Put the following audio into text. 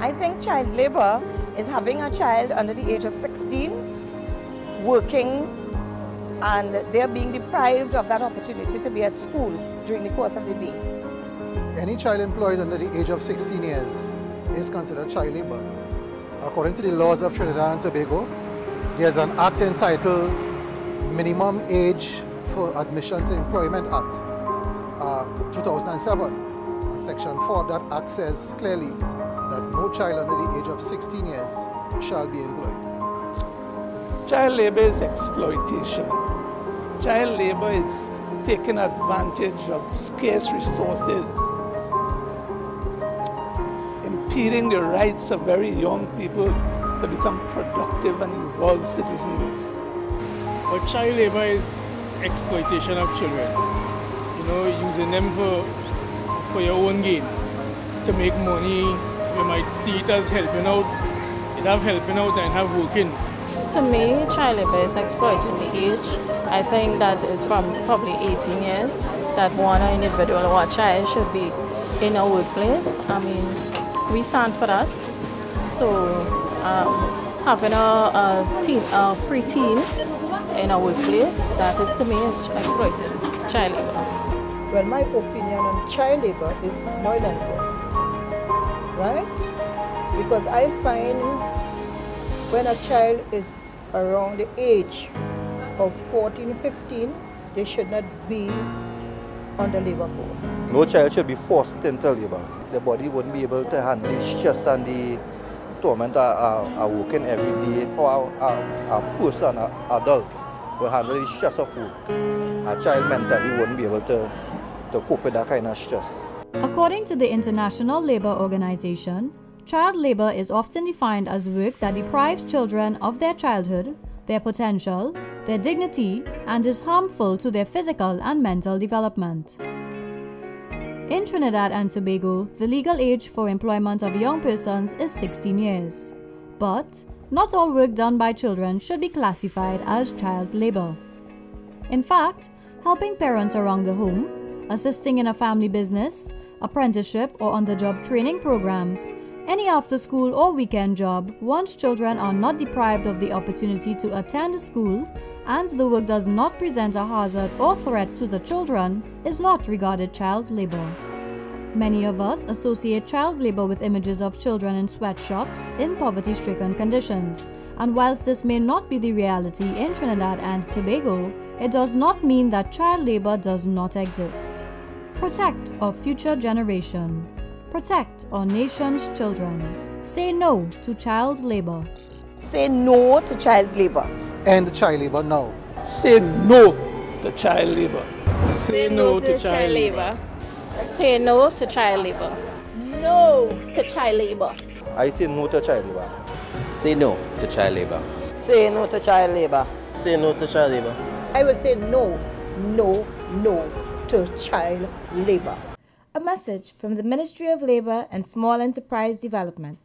I think child labor is having a child under the age of 16 working and they're being deprived of that opportunity to be at school during the course of the day. Any child employed under the age of 16 years is considered child labor. According to the laws of Trinidad and Tobago, there's an act entitled Minimum Age for Admission to Employment Act, uh, 2007. Section 4 of that act says clearly that no child under the age of 16 years shall be employed. Child labor is exploitation. Child labor is taking advantage of scarce resources, impeding the rights of very young people to become productive and involved citizens. But child labor is exploitation of children. You know, using them for, for your own gain, to make money, you might see it as helping out. It have helping out and have working. To me, child labor is exploiting the age. I think that is from probably 18 years that one individual or child should be in a workplace. I mean, we stand for that. So um, having a, a, teen, a preteen in a workplace, that is to me is exploiting child labor. Well, my opinion on child labor is more than void right? Because I find when a child is around the age of 14, 15, they should not be on the labor force. No child should be forced into labor. The body wouldn't be able to handle the stress and the working every day. Person, adult, will handle the stress of work. A child mentally wouldn't be able to, to cope with that kind of stress. According to the International Labour Organization, child labor is often defined as work that deprives children of their childhood, their potential, their dignity, and is harmful to their physical and mental development. In Trinidad and Tobago, the legal age for employment of young persons is 16 years. But not all work done by children should be classified as child labor. In fact, helping parents around the home, assisting in a family business, apprenticeship or on-the-job training programs, any after-school or weekend job once children are not deprived of the opportunity to attend school and the work does not present a hazard or threat to the children is not regarded child labor. Many of us associate child labor with images of children in sweatshops in poverty-stricken conditions, and whilst this may not be the reality in Trinidad and Tobago, it does not mean that child labor does not exist. Protect our future generation. Protect our nation's children. Say no to child labor. Say no to child labor. End child labor now. Say no to child labor. Say no to child labor. Say no to child labor. No to child labor. I say no to child labor. Say no to child labor. Say no to child labor. Say no to child labor. I will say no, no, no to child labor. A message from the Ministry of Labour and Small Enterprise Development.